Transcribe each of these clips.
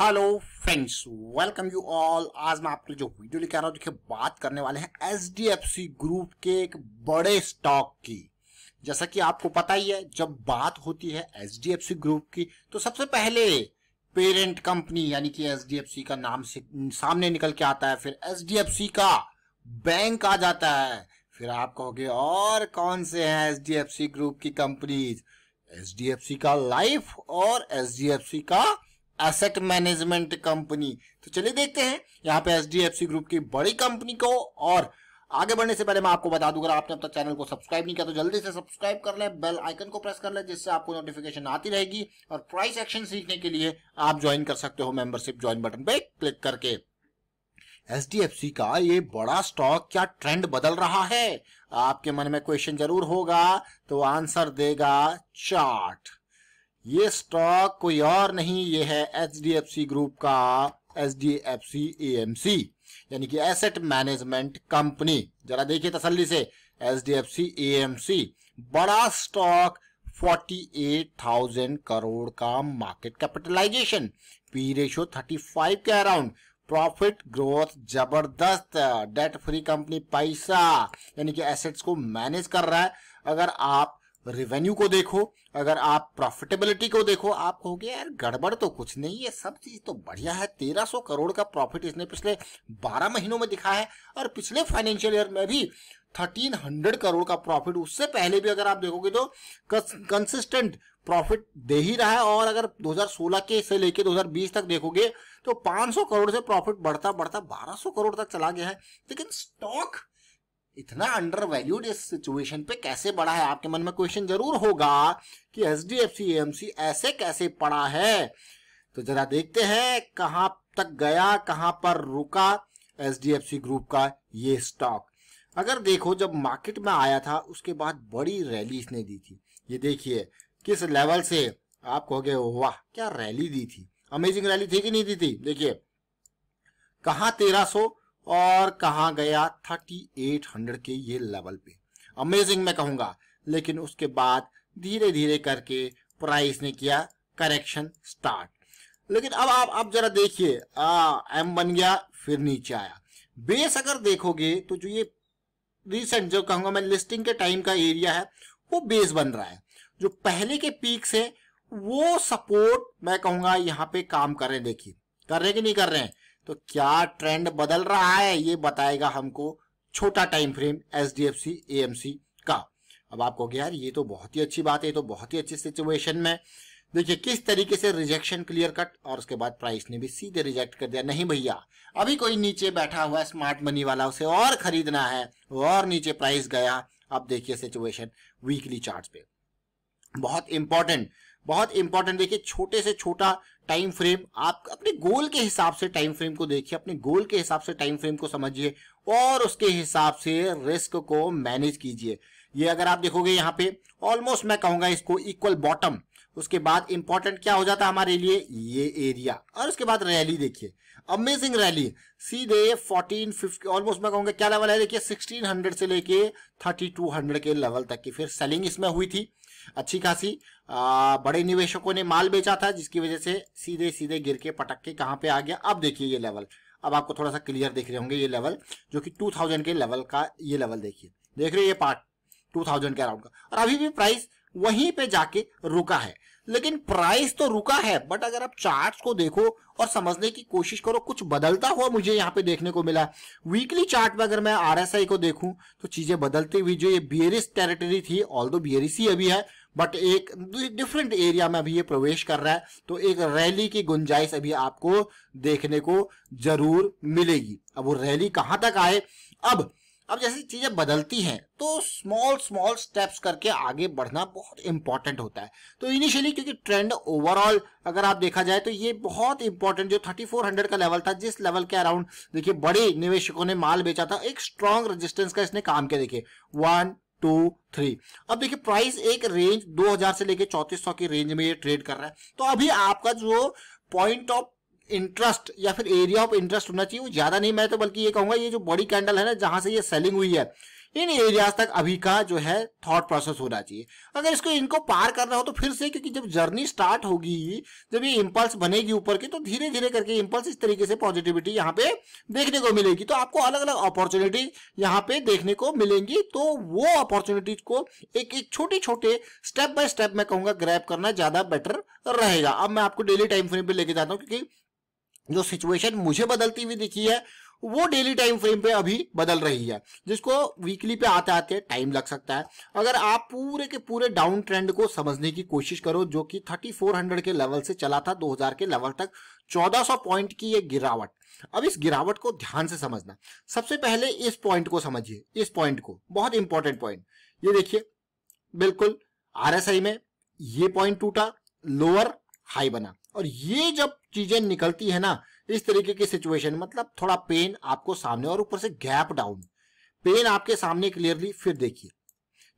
Hello friends welcome you all आज मैं आपके लिए जो वीडियो लेकर आ रहा हूँ, देखिए, बात करने वाले हैं एच ग्रुप के एक बड़े स्टॉक की। जैसा कि आपको पता ही है, जब बात होती है एच डी ग्रुप की तो सबसे पहले पेरेंट कंपनी यानी कि एच का नाम से सामने निकल के आता है, फिर एच डी का बैंक आ जाता है। फिर आप कहोगे, और कौन से हैं एच डी ग्रुप की companies H D F C का लाइफ और एच का एसेट मैनेजमेंट कंपनी तो चलिए देखते हैं, यहाँ पे एच ग्रुप की बड़ी कंपनी को और आगे बढ़ने से पहले मैं आपको बता दूँ, अगर आपने अब तक चैनल को सब्सक्राइब नहीं किया तो जल्दी से सब्सक्राइब कर ले बेल आइकन को प्रेस कर ले, जिससे आपको नोटिफिकेशन आती रहेगी और प्राइस एक्शन सीखने के लिए आप ज्वाइन कर सकते हो मेंबरशिप ज्वाइन बटन पे क्लिक करके। HDFC का ये बड़ा स्टॉक क्या ट्रेंड बदल रहा है? आपके मन में क्वेश्चन ज़रूर होगा तो आंसर देगा चार्ट ये स्टॉक कोई और नहीं ये है H D F C group का H D F C M C यानी कि एसेट मैनेजमेंट कंपनी जरा देखिए तसल्ली से H D F C M C बड़ा स्टॉक 48,000 करोड़ का मार्केट कैपिटलाइजेशन पी रेशियो 35 के अराउंड प्रॉफिट ग्रोथ ज़बरदस्त डेट फ्री कंपनी पैसा यानी कि एसेट्स को मैनेज कर रहा है। अगर आप रेवेन्यू को देखो, अगर आप प्रॉफिटेबिलिटी को देखो, आप कहोगे, यार, गड़बड़ तो कुछ नहीं है, सब चीज़ तो बढ़िया है 1300 करोड़ का प्रॉफिट इसने पिछले 12 महीनों में दिखा है, और पिछले फाइनेंशियल ईयर में भी 1300 करोड़ का प्रॉफिट उससे पहले भी अगर आप देखोगे तो कंसिस्टेंट प्रॉफिट दे ही रहा है, और अगर 2016 के से लेके 2020 तक देखोगे तो 500 करोड़ से प्रॉफिट बढ़ता बढ़ता 1200 करोड़ तक चला गया है, लेकिन स्टॉक इतना अंडर वैल्यूड इस सिचुएशन पे कैसे बढ़ा है? आपके मन में क्वेश्चन ज़रूर होगा कि H D F C MC ऐसे कैसे पड़ा है? तो जरा देखते हैं कहाँ तक गया, कहाँ पर रुका H D F C group का ये स्टॉक अगर देखो, जब मार्केट में आया था, उसके बाद बड़ी रैली इसने दी थी। ये देखिए, किस लेवल से आप कहोगे, वाह, क्या रैली दी थी? अमेजिंग रैली थी कि नहीं दी थी? देखिए, कहा तेरह सो और कहा गया? थर्टी एट हंड्रेड के ये लेवल पे। अमेजिंग मैं कहूँगा, लेकिन उसके बाद धीरे धीरे करके प्राइस ने किया करेक्शन स्टार्ट लेकिन अब आप अब जरा देखिए एम बन गया, फिर नीचे आया। बेस अगर देखोगे तो जो ये रिसेंट जो कहूँगा मैं लिस्टिंग के टाइम का एरिया है, वो बेस बन रहा है। जो पहले के पीक से वो सपोर्ट मैं कहूँगा यहाँ पे काम कर रहे हैं। देखिए, कर रहे हैं कि नहीं कर रहे हैं? तो क्या ट्रेंड बदल रहा है? ये बताएगा हमको छोटा time frame H D F C A M C का। अब आपको यार, ये तो बहुत ही अच्छी बात है तो बहुत ही अच्छी सिचुएशन में। देखिए, किस तरीके से रिजेक्शन क्लियर कट और उसके बाद प्राइस ने भी सीधे रिजेक्ट कर दिया। नहीं भैया, अभी कोई नीचे बैठा हुआ स्मार्ट मनी वाला उसे और खरीदना है और नीचे प्राइस गया। अब देखिए सिचुएशन वीकली चार्ट पे। बहुत इंपॉर्टेंट बहुत इंपॉर्टेंट देखिए, छोटे से छोटा टाइम फ्रेम आप अपने गोल के हिसाब से टाइम फ्रेम को देखिए, अपने गोल के हिसाब से टाइम फ्रेम को समझिए और उसके हिसाब से रिस्क को मैनेज कीजिए। ये अगर आप देखोगे यहाँ पे ऑलमोस्ट मैं कहूँगा इसको इक्वल बॉटम उसके बाद इंपॉर्टेंट क्या हो जाता है हमारे लिए? ये एरिया और उसके बाद रैली देखिए। अमेजिंग रैली सीधे 14 50 ऑलमोस्ट मैं कहूँगा क्या लेवल है? देखिए 1600 से लेके 3200 के लेवल तक की। फिर सेलिंग इसमें हुई थी, अच्छी खासी। बड़े निवेशकों ने माल बेचा था, जिसकी वजह से सीधे सीधे गिर के पटक के कहाँ पे आ गया। अब देखिए ये लेवल अब आपको थोड़ा सा क्लियर देख रहे होंगे ये लेवल जो कि 2000 के लेवल का ये लेवल देखिए। देख रहे ये पार्ट 2000 के अराउंड का। और अभी भी प्राइस वहीं पे जाके रुका है। लेकिन प्राइस तो रुका है बट अगर आप चार्ट्स को देखो और समझने की कोशिश करो, कुछ बदलता हुआ मुझे यहाँ पे देखने को मिला। वीकली चार्ट में अगर मैं आरएसआई को देखूँ तो चीज़ें बदलती हुई, जो ये बियरिस टेरिटरी थी ऑल दो बियरिस ही अभी है बट एक डिफरेंट एरिया में अभी ये प्रवेश कर रहा है तो एक रैली की गुंजाइश अभी आपको देखने को ज़रूर मिलेगी। अब वो रैली कहाँ तक आए? अब अब जैसे चीज़ें बदलती हैं तो स्मॉल स्मॉल स्टेप्स करके आगे बढ़ना बहुत इंपॉर्टेंट होता है। तो इनिशियली क्योंकि ट्रेंड ओवरऑल अगर आप देखा जाए तो ये बहुत इंपॉर्टेंट जो 3400 का लेवल था, जिस लेवल के अराउंड देखिए, बड़े निवेशकों ने माल बेचा था, एक स्ट्रांग रेजिस्टेंस का इसने काम किया, देखिए वन टू थ्री अब देखिए प्राइस एक रेंज 2000 से लेके चौतीस की रेंज में ये ट्रेड कर रहा है। तो अभी आपका जो पॉइंट ऑफ़ इंटरेस्ट या फिर एरिया ऑफ़ इंटरेस्ट होना चाहिए, वो ज़्यादा नहीं मैं तो बल्कि ये कहूँगा, ये जो बड़ी कैंडल है ना, जहाँ से ये सेलिंग हुई है, इन एरियाज़ तक अभी का जो है थॉट प्रोसेस होना चाहिए। अगर इसको इनको पार करना हो तो फिर से, क्योंकि जब जर्नी स्टार्ट होगी, जब ये इम्पल्स बनेगी ऊपर की तो धीरे धीरे करके इम्पल्स इस तरीके से पॉजिटिविटी यहाँ पे देखने को मिलेगी। तो आपको अलग अलग अपॉर्चुनिटी यहाँ पे देखने को मिलेंगी। तो वो अपॉर्चुनिटीज़ को एक एक छोटे छोटे स्टेप बाय स्टेप मैं कहूँगा ग्रैप करना ज़्यादा बेटर रहेगा। अब मैं आपको डेली टाइम फ्रेम पे लेके जाता हूँ, क्योंकि जो सिचुएशन मुझे बदलती हुई दिखी है, वो डेली टाइम फ्रेम पे अभी बदल रही है। जिसको वीकली पे आते आते टाइम लग सकता है। अगर आप पूरे के पूरे डाउन ट्रेंड को समझने की कोशिश करो, जो कि 3400 के लेवल से चला था 2000 के लेवल तक 1400 पॉइंट की ये गिरावट। अब इस गिरावट को ध्यान से समझना। सबसे पहले इस पॉइंट को समझिए। इस पॉइंट को। बहुत इंपॉर्टेंट पॉइंट ये देखिए, बिल्कुल आरएसआई में ये पॉइंट टूटा लोअर हाई बना। और ये जब चीज़ें निकलती है ना, इस तरीके की सिचुएशन मतलब थोड़ा पेन आपको सामने और ऊपर से गैप डाउन पेन आपके सामने क्लियरली फिर देखिए।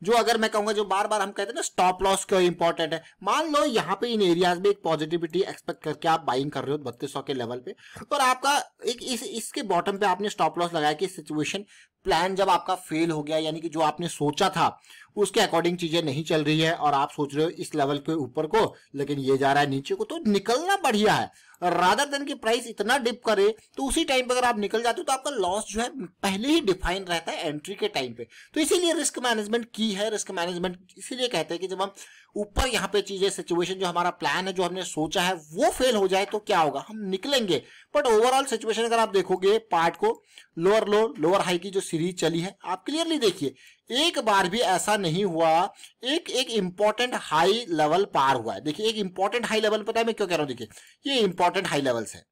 जो अगर मैं कहूँगा, जो बार बार हम कहते हैं ना स्टॉप लॉस क्यों इंपॉर्टेंट है? मान लो यहाँ पे इन एरियाज़ में एक पॉजिटिविटी एक्सपेक्ट करके आप बाइंग कर रहे हो बत्तीस के लेवल पे, और आपका एक इस, इसके बॉटम पे आपने स्टॉप लॉस लगाया कि सिचुएशन प्लान जब आपका फेल हो गया, यानी कि जो आपने सोचा था, उसके अकॉर्डिंग चीज़ें नहीं चल रही है और आप सोच रहे हो इस लेवल के ऊपर को, लेकिन ये जा रहा है नीचे को तो निकलना बढ़िया है। रादर देन की प्राइस इतना डिप करे तो उसी टाइम पे अगर आप निकल जाते हो तो आपका लॉस जो है पहले ही डिफाइन रहता है एंट्री के टाइम पे। तो इसीलिए रिस्क मैनेजमेंट की है रिस्क मैनेजमेंट इसीलिए कहते हैं कि जब हम ऊपर यहाँ पे चीज़ें सिचुएशन जो हमारा प्लान है, जो हमने सोचा है, वो फेल हो जाए तो क्या होगा? हम निकलेंगे। बट ओवरऑल सिचुएशन अगर आप देखोगे पार्ट को लोअर लो लोअर हाई की जो सीरीज़ चली है आप क्लियरली देखिए एक बार भी ऐसा नहीं हुआ एक एक इंपॉर्टेंट हाई लेवल पार हुआ है। देखिए एक इंपॉर्टेंट हाई लेवल पता है मैं क्यों कह रहा हूँ देखिए ये इंपॉर्टेंट हाई लेवल्स है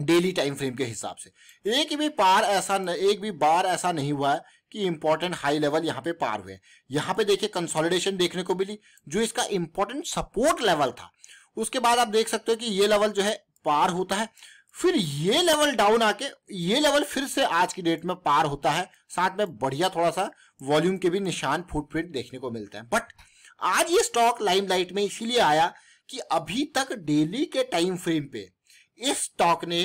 डेली टाइम फ्रेम के हिसाब से। एक भी पार ऐसा न, एक भी बार ऐसा नहीं हुआ है कि इंपॉर्टेंट हाई लेवल यहाँ पे पार हुए। यहाँ पे देखिए कंसोलिडेशन देखने को मिली जो इसका इंपॉर्टेंट सपोर्ट लेवल था। उसके बाद आप देख सकते हो कि ये लेवल जो है पार होता है। फिर ये लेवल डाउन आके, ये लेवल फिर से आज की डेट में पार होता है। साथ में बढ़िया थोड़ा सा वॉल्यूम के भी निशान फुटप्रिंट देखने को मिलते हैं। बट आज ये स्टॉक लाइमलाइट में इसीलिए आया कि अभी तक डेली के टाइम फ्रेम पे इस स्टॉक ने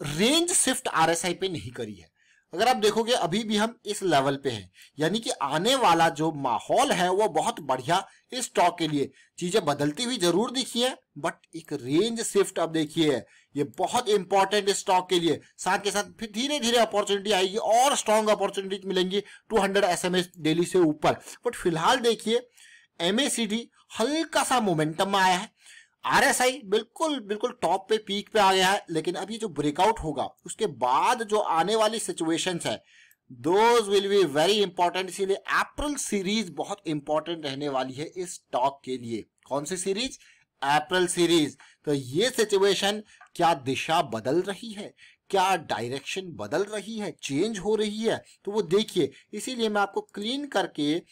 रेंज शिफ्ट आरएसआई पे नहीं करी है। अगर आप देखोगे, अभी भी हम इस लेवल पे हैं। यानी कि आने वाला जो माहौल है, वो बहुत बढ़िया इस स्टॉक के लिए। चीज़ें बदलती हुई ज़रूर दिखी है बट एक रेंज शिफ्ट अब देखिए। ये बहुत इंपॉर्टेंट स्टॉक के लिए। साथ के साथ फिर धीरे धीरे अपॉर्चुनिटी आएगी, और स्ट्रॉन्ग अपॉर्चुनिटी मिलेंगी 200 एसएमएस डेली से ऊपर। बट फ़िलहाल देखिए एमएसीडी हल्का सा मोमेंटम में आया है। आरएसआई बिल्कुल बिल्कुल टॉप पे पीक पे आ गया है, लेकिन अभी जो ब्रेकआउट होगा, उसके बाद जो आने वाली सिचुएशन है those will be very important इसीलिए अप्रैल सीरीज़ बहुत इंपॉर्टेंट रहने वाली है इस स्टॉक के लिए। कौन सी सीरीज़ अप्रैल सीरीज़ तो ये सिचुएशन क्या दिशा बदल रही है? क्या डायरेक्शन बदल रही है? चेंज हो रही है? तो वो देखिए, इसीलिए मैं आपको क्लीन करके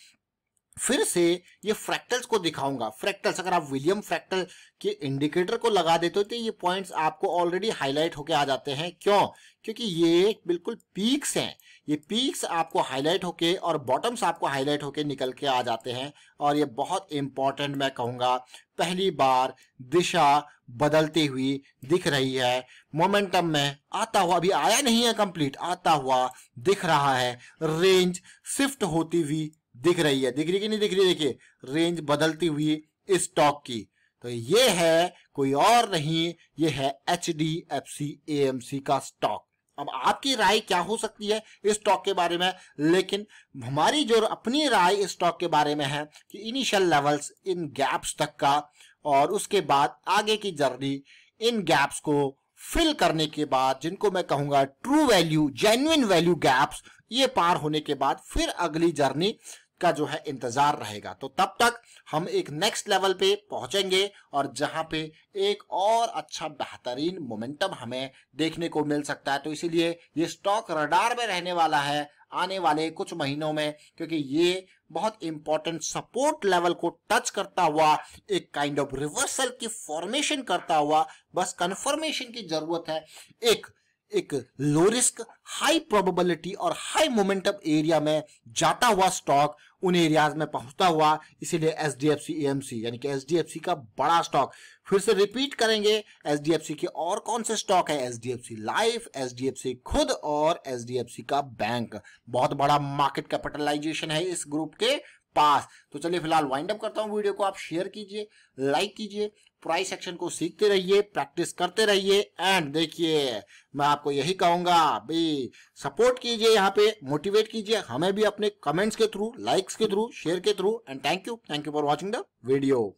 फिर से ये फ्रैक्टल्स को दिखाऊँगा। फ्रैक्टल्स अगर आप विलियम फ्रैक्टल के इंडिकेटर को लगा देते हो तो ये पॉइंट्स आपको ऑलरेडी हाईलाइट होके आ जाते हैं। क्यों? क्योंकि ये बिल्कुल पीक्स हैं। ये पीक्स आपको हाईलाइट होके और बॉटम्स आपको हाईलाइट होके निकल के आ जाते हैं। और ये बहुत इंपॉर्टेंट मैं कहूँगा, पहली बार दिशा बदलती हुई दिख रही है। मोमेंटम में आता हुआ, अभी आया नहीं है कंप्लीट आता हुआ दिख रहा है। रेंज शिफ्ट होती हुई दिख रही है। दिख रही कि नहीं दिख रही? देखिए रेंज बदलती हुई इस स्टॉक की। तो ये है, कोई और नहीं, ये है H D F C AMC का स्टॉक अब आपकी राय क्या हो सकती है इस स्टॉक के बारे में? लेकिन हमारी जो अपनी राय इस स्टॉक के बारे में है कि इनिशियल लेवल्स इन गैप्स तक का और उसके बाद आगे की जर्नी इन गैप्स को फिल करने के बाद, जिनको मैं कहूँगा true value genuine value gaps ये पार होने के बाद फिर अगली जर्नी का जो है इंतज़ार रहेगा। तो तब तक हम एक नेक्स्ट लेवल पे पहुँचेंगे और जहाँ पे एक और अच्छा बेहतरीन मोमेंटम हमें देखने को मिल सकता है। तो इसीलिए ये स्टॉक रडार में रहने वाला है आने वाले कुछ महीनों में, क्योंकि ये बहुत इंपॉर्टेंट सपोर्ट लेवल को टच करता हुआ, एक काइंड ऑफ़ रिवर्सल की फॉर्मेशन करता हुआ, बस कंफर्मेशन की ज़रूरत है। एक एक लो रिस्क हाई प्रोबेबिलिटी और हाई मोमेंटम एरिया में जाता हुआ स्टॉक उन एरियाज़ में पहुँचता हुआ, इसीलिए H D F C MC यानी कि एच डी एफ़ सी का बड़ा स्टॉक फिर से रिपीट करेंगे एच डी एफ़ सी के और कौन से स्टॉक है? H D F C life H D F C खुद और एच डी एफ़ सी का बैंक बहुत बड़ा मार्केट कैपिटलाइजेशन है इस ग्रुप के। पास। तो चलिए फ़िलहाल वाइंड अप करता हूँ वीडियो को। आप शेयर कीजिए लाइक कीजिए प्राइस सेक्शन को सीखते रहिए प्रैक्टिस करते रहिए एंड देखिए, मैं आपको यही कहूँगा भाई सपोर्ट कीजिए यहाँ पे मोटिवेट कीजिए, हमें भी अपने कमेंट्स के थ्रू लाइक्स के थ्रू शेयर के through and thank you thank you for watching the video